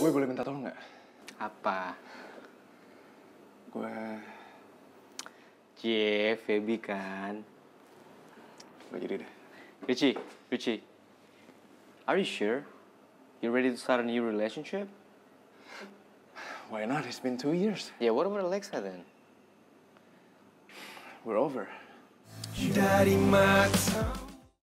Gue boleh minta tolong nggak? Apa? Gue Cie, Feby kan. gak jadi deh. Richie, Richie. Are you sure? You ready to start a new relationship? Why not? It's been two years. Yeah, what about Alexa then? We're over.